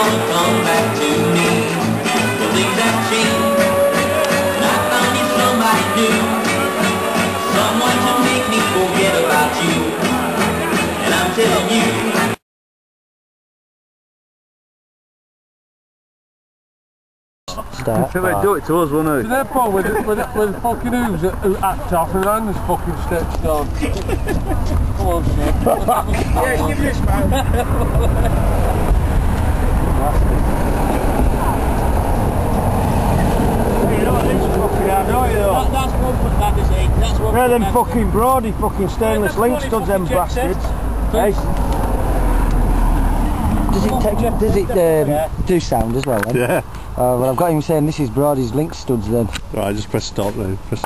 gonna come back to me. Well, things have changed, and I found you somebody new. Someone to make me forget about you. And I'm telling you, Start. They'd do it to us, wouldn't To their point with, with, with fucking hooves that who act off and hands fucking stretched on. Come on, Snip. yeah, give me a smile. They're for them fucking broady fucking stainless link studs, them bastards. Hey. Does it take, does it um, do sound as well then? Yeah. Uh, well I've got him saying this is Brody's link studs then. Right, just press stop then. Press,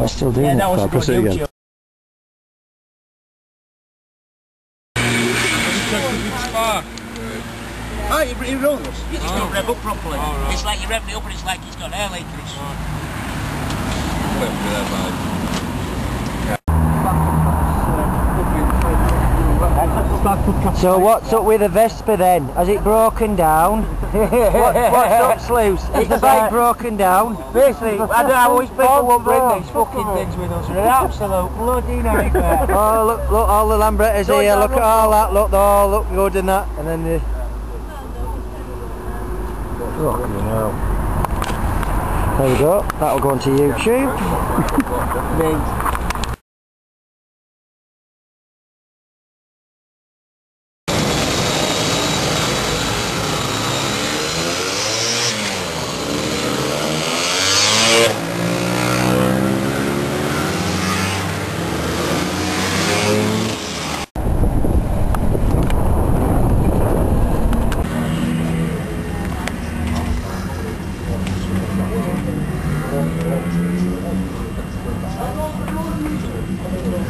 I'm still doing Yeah, it. that was I'll press it again. Oh, he, he runs. You just don't oh. rev up properly. It's like you're revving it up and it's like he's got an air leakage. So what's up with the Vespa then? Has it broken down? what, what's up, Sluice? Is the bike broken down? Basically, I don't know how people won't bring these fucking things with us. They're an absolute bloody nightmare. Oh look, look, all the Lambrettas here, look at all that, look, they all look good and that, and then the... There we go, that'll go onto YouTube.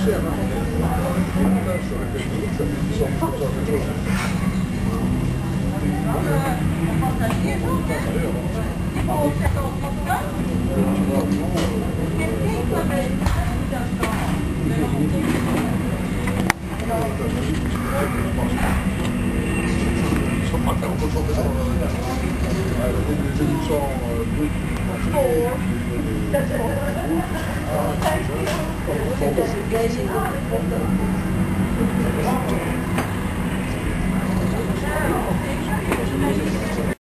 insieme un pezzo di fiducia sono sposate così Insomma, abbiamo colto che sono quindi ci sono due... Four. Thank you.